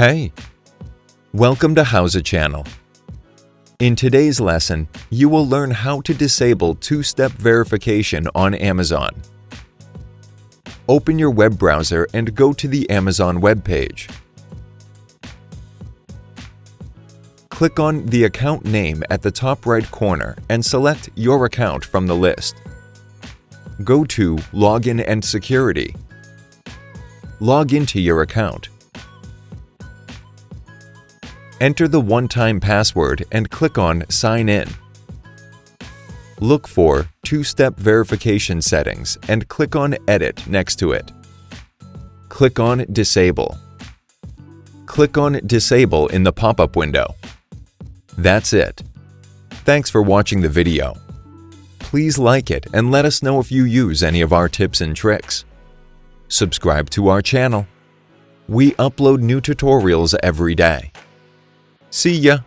Hey! Welcome to Howza Channel. In today's lesson, you will learn how to disable two-step verification on Amazon. Open your web browser and go to the Amazon web page. Click on the account name at the top right corner and select your account from the list. Go to Login and Security. Log into your account. Enter the one-time password and click on Sign In. Look for Two-Step Verification Settings and click on Edit next to it. Click on Disable. Click on Disable in the pop-up window. That's it. Thanks for watching the video. Please like it and let us know if you use any of our tips and tricks. Subscribe to our channel. We upload new tutorials every day. See ya!